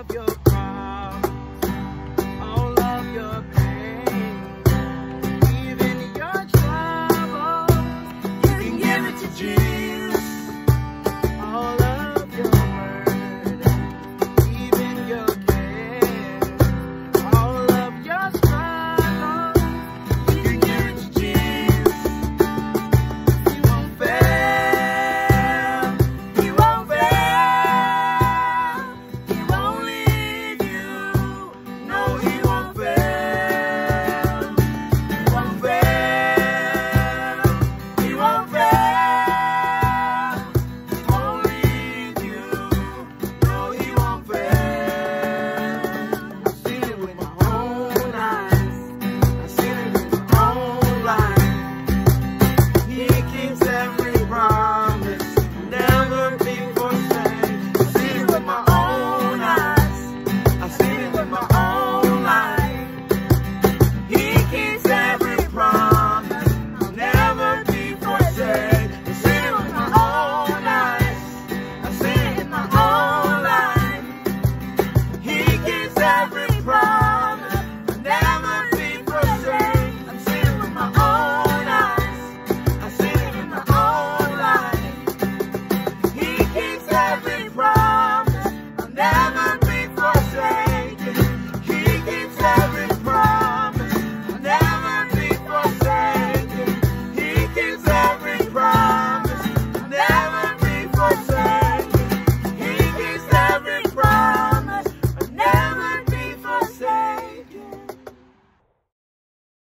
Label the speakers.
Speaker 1: of your problems, all of your pain, even your troubles. You can give it to Jesus.